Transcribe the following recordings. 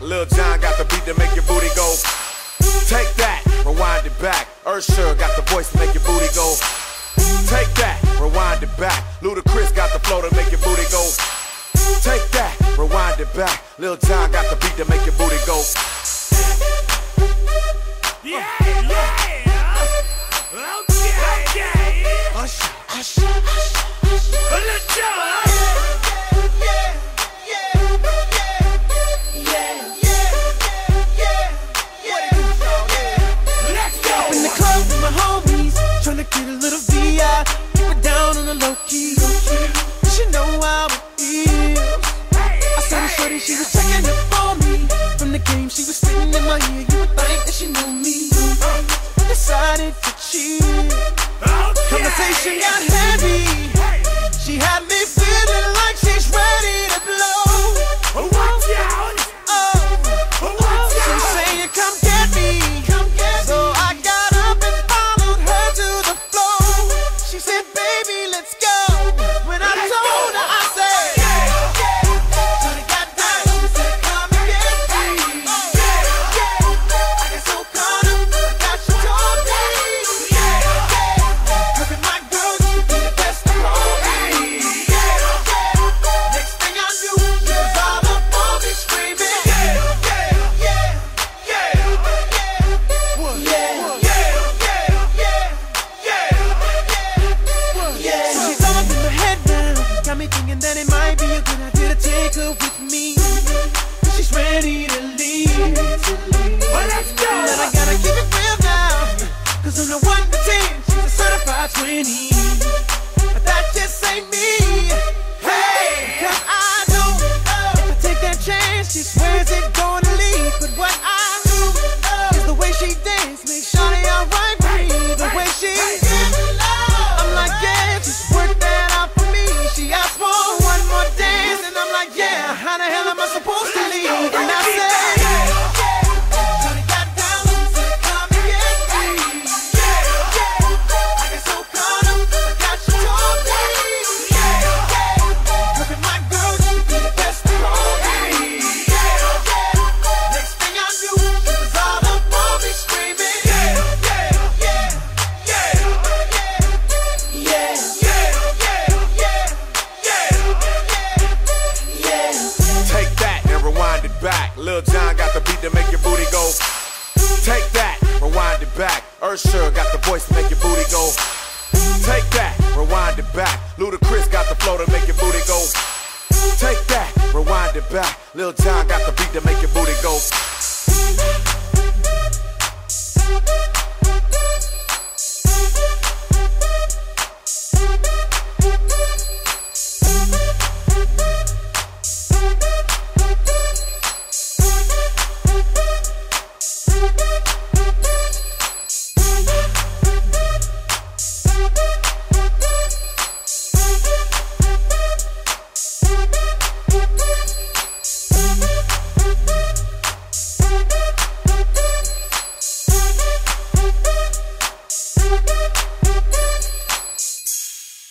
Lil Jon got the beat to make your booty go. Take that, rewind it back. Usher got the voice to make your booty go. Take that, rewind it back. Ludacris got the flow to make your booty go. Take that, rewind it back. Lil Jon got the beat to make your booty go. Yeah, yeah. Okay, okay. Usher, Usher, Usher. Lil Jon. She was checking up for me. From the game, she was sitting in my ear. You would think that she knew me. Uh, decided to cheat. Conversation got heavy. She had me feeling like she's ready to blow. Watch out. Oh, Watch she's out. saying, "Come get me." So I got up and followed her to the floor. She said, "Baby, let's go." When I told her, might be a good idea to take her with me. She's ready to leave. Well, let's go. I gotta keep it real now. Cause on the 1 to 10, she's a certified 20. But that just ain't me. Hey! Cause I know if I take that chance, she swears it's Usher got the voice to make your booty go. Take that, rewind it back. Ludacris got the flow to make your booty go. Take that, rewind it back. Lil Jon got the beat to make your booty go.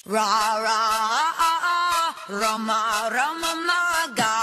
Ra ra ah, ah, ah, Rama Rama Maga